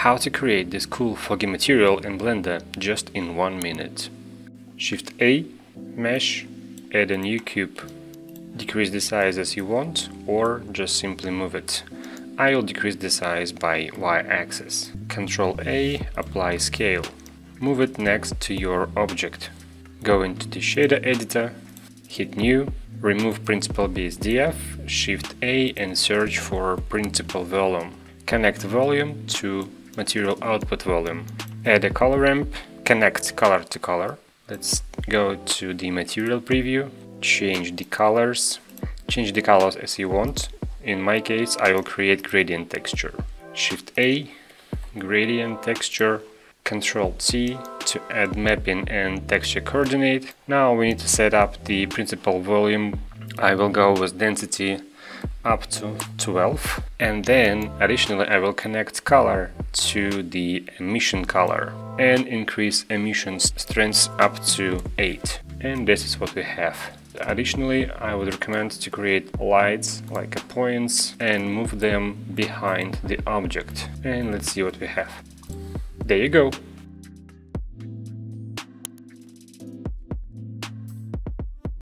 How to create this cool foggy material in Blender just in one minute. Shift A, Mesh, add a new cube. Decrease the size as you want or just simply move it. I will decrease the size by y-axis. Ctrl A, apply scale. Move it next to your object. Go into the shader editor, hit new, remove principled BSDF, shift A and search for principled volume. Connect volume to material output volume. Add a color ramp, connect color to color. Let's go to the material preview, change the colors, change the colors as you want. In my case, I will create gradient texture. Shift A, gradient texture, Control T to add mapping and texture coordinate. Now we need to set up the principled volume. I will go with density up to 12 and then additionally I will connect color to the emission color and increase emission strength up to 8 and this is what we have. Additionally, I would recommend to create lights like points and move them behind the object. And let's see what we have. There you go.